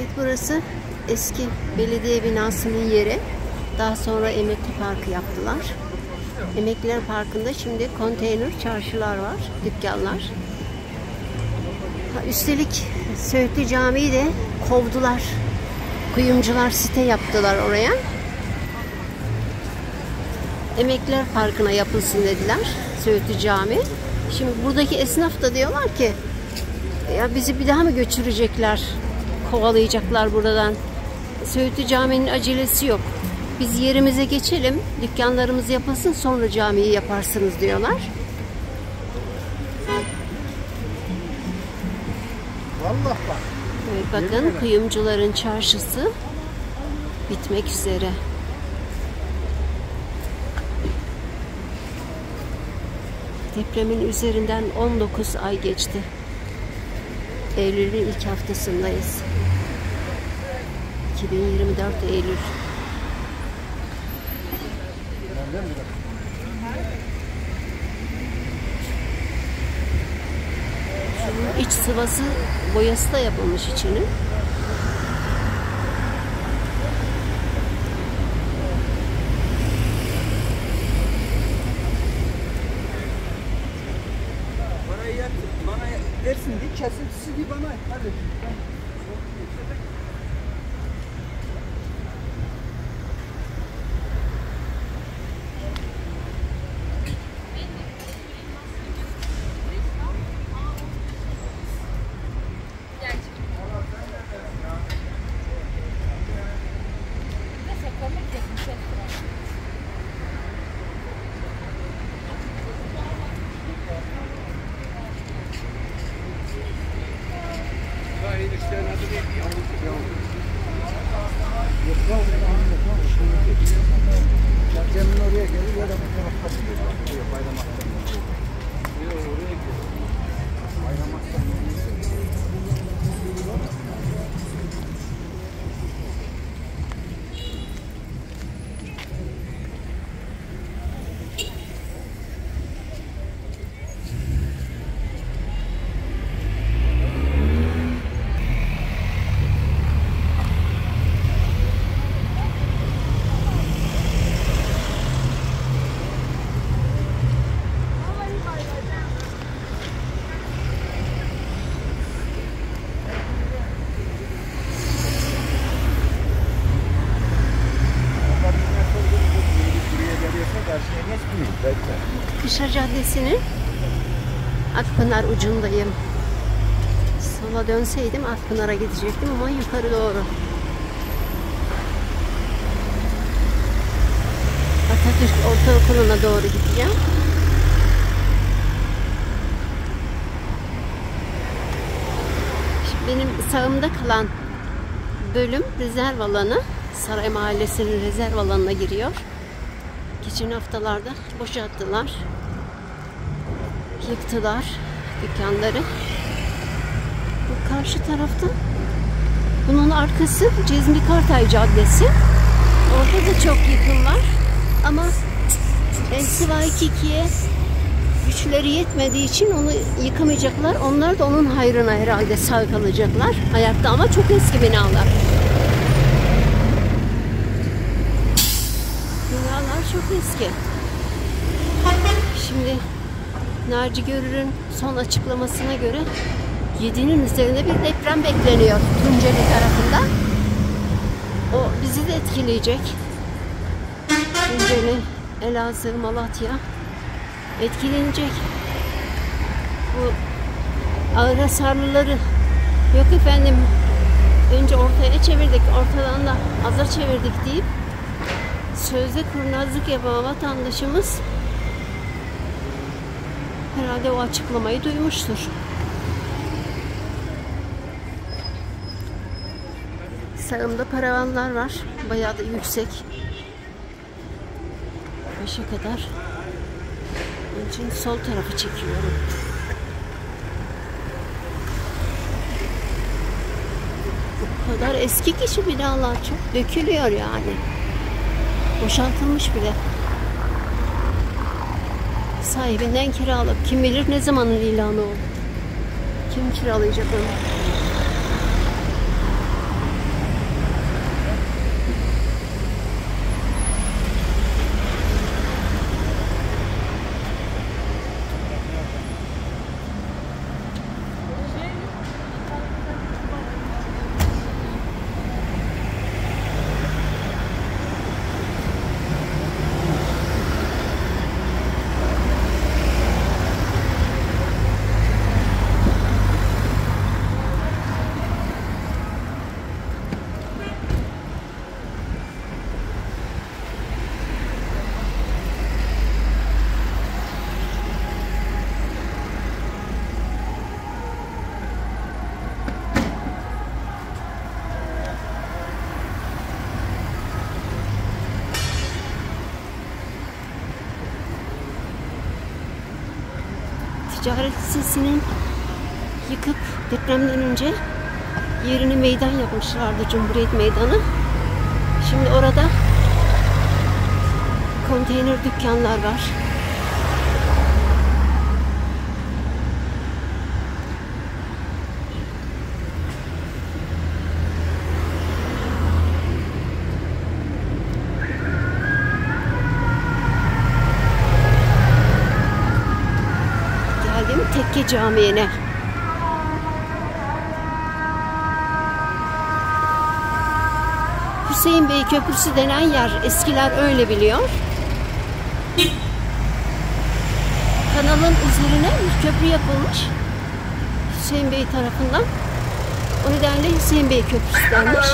Evet burası eski belediye binasının yeri. Daha sonra emekli parkı yaptılar. Emekliler Parkı'nda şimdi konteyner çarşılar var, dükkanlar. Üstelik Söğütlü Camii'yi de kovdular. Kuyumcular site yaptılar oraya. Emekliler Parkı'na yapılsın dediler Söğütlü Cami. Şimdi buradaki esnaf da diyorlar ki ya bizi bir daha mı götürecekler? Kovalayacaklar buradan. Söğütlü Cami'nin acelesi yok. Biz yerimize geçelim, dükkanlarımız yapılsın sonra camiyi yaparsınız diyorlar. Vallahi bak. Evet, bakın kuyumcuların çarşısı bitmek üzere. Depremin üzerinden 19 ay geçti. Eylül'ün ilk haftasındayız. 2024 Eylül. Şunun iç sıvası boyası da yapılmış içinin. Parayı yer, bana versin diye kesintisi diye bana hadi. Ya Kışla Caddesi'nin Akpınar ucundayım. Sola dönseydim Akpınar'a gidecektim ama yukarı doğru. Atatürk Ortaokulu'na doğru gideceğim. Şimdi benim sağımda kalan bölüm rezerv alanı. Saray Mahallesi'nin rezerv alanına giriyor. Geçen haftalarda boşalttılar. Yıktılar dükkanları. Bu karşı tarafta bunun arkası Cezmi Kartay Caddesi. Orada da çok yıkım var. Ama Ensiva 22'ye güçleri yetmediği için onu yıkamayacaklar. Onlar da onun hayrına herhalde sağ kalacaklar. Ayakta ama çok eski binalar. Binalar çok eski. Şimdi Naci Görür'ün son açıklamasına göre 7'nin üzerinde bir deprem bekleniyor Tunceli tarafından. O bizi de etkileyecek. Tunceli, Elazığ, Malatya etkilenecek. Bu ağır hasarlıları yok efendim önce ortaya çevirdik, ortadan da aza çevirdik deyip sözde kurnazlık yapan vatandaşımız herhalde o açıklamayı duymuştur. Sağımda paravanlar var. Bayağı da yüksek. Başa kadar. Onun için sol tarafı çekiyorum. O kadar eski ki şu binalar çok dökülüyor yani. Boşaltılmış bile. Sahibinden kiralık. Kim bilir ne zamanın ilanı o. Kim kiralayacak onu? Ticaret lisesinin yıkıp depremden önce yerini meydan yapmışlardı Cumhuriyet Meydanı. Şimdi orada konteyner dükkanlar var. Tekke Camii'ne. Hüseyin Bey Köprüsü denen yer eskiler öyle biliyor. Kanalın üzerine bir köprü yapılmış. Hüseyin Bey tarafından. O nedenle Hüseyin Bey Köprüsü denmiş.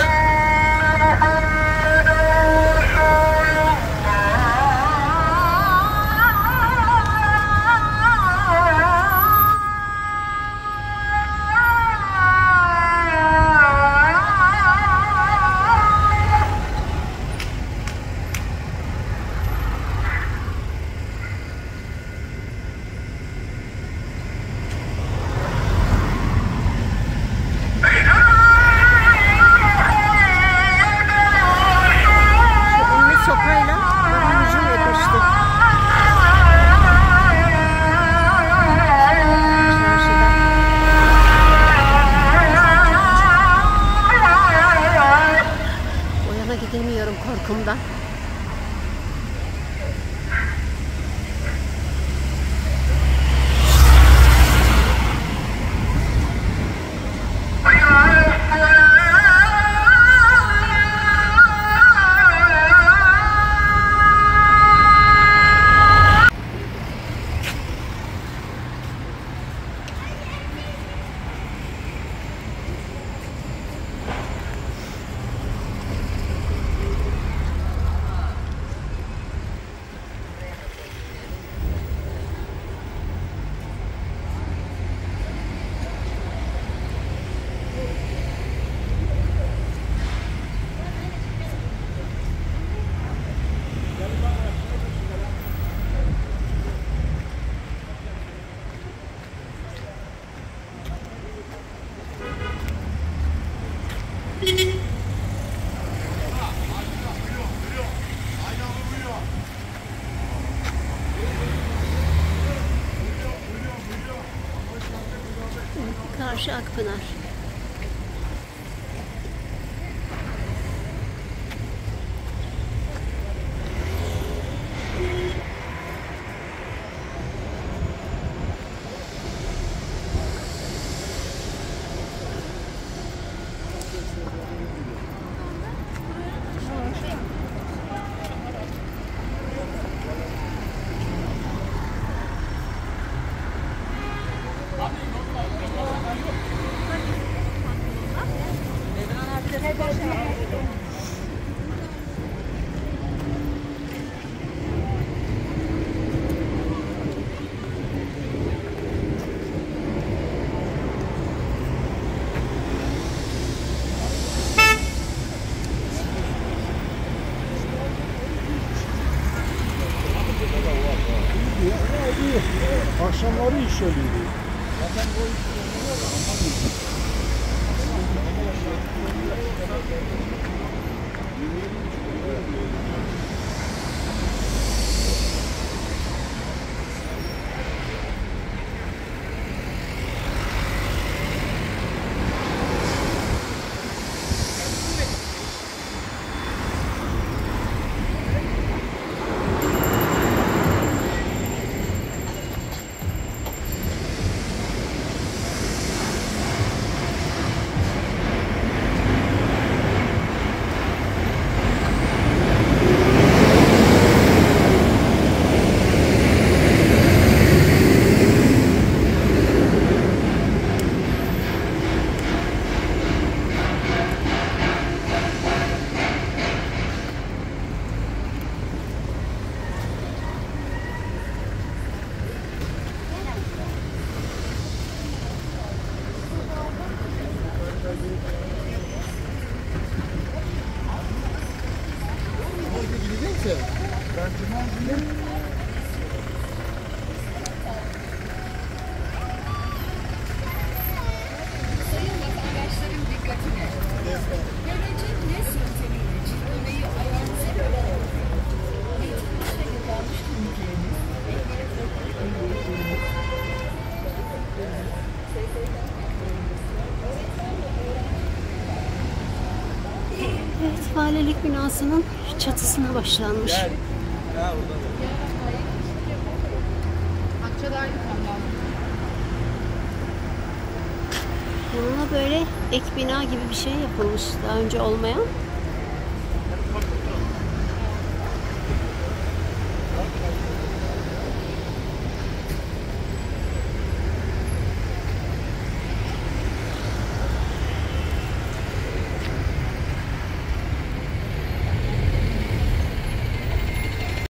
Karşı Akpınar. Akşamları iş oluyor. valilik binasının çatısına başlanmış. Thank you. Nasıl? Ben cuma günü Da. Akçadağ gitmem lazım. Yanına böyle ek bina gibi bir şey yapılmış daha önce olmayan.